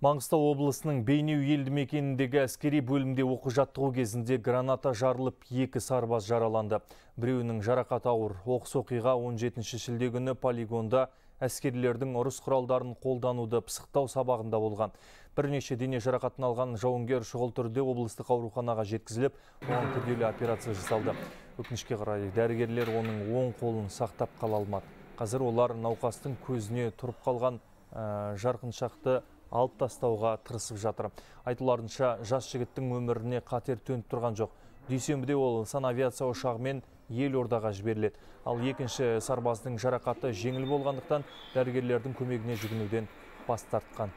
Маңғыстау облысының Бейнеу елді мекеніндегі әскери бөлімде оқу жаттығу кезінде граната жарылып екі сарбаз жараланды. Біреуінің жарақаты ауыр. Оқыс оқиға 17 шілде күні полигонда әскерилердің ұрыс құралдарын қолдануды пысықтау сабағында болған. Бірнеше дене жарақатын алған жауынгер шұғыл түрде облыстық ауруханаға жеткізіліп, оған күрделі операция жасалды. Өкінішке қарай дәрігерлер оның оң қолын сақтап қала алмады. Қазір олар науқастың көзіне тұрып қалған ә, жарқыншақты алып тастауға тырысып жатыр. Айтуларынша жас жігіттің өміріне қатер төніп тұрған жоқ. Дүйсенбіде ол санавиация ұшағымен елордаға жіберіледі. Ал екінші сарбаздың жарақаты жеңіл болғандықтан дәрігерлердің көмегіне жүгінуден бас тартқан.